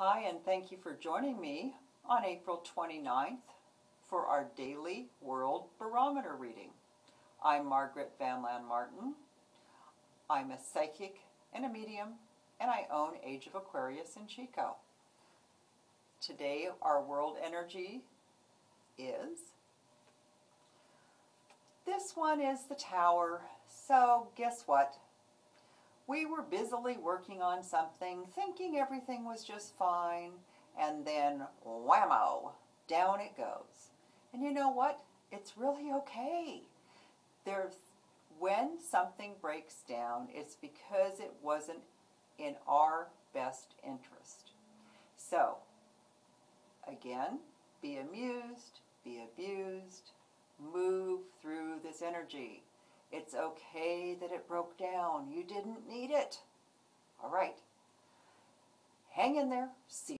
Hi, and thank you for joining me on April 29th for our daily World Barometer reading. I'm Margaret VanLaanMartin. I'm a psychic and a medium, and I own Age of Aquarius in Chico. Today, our world energy is this one is the tower. So, guess what? We were busily working on something, thinking everything was just fine, and then whammo, down it goes. And you know what? It's really okay. There's when something breaks down, it's because it wasn't in our best interest. So, again, be amused, be abused, move through this energy. It's okay that it broke down. You didn't need it. All right. Hang in there. See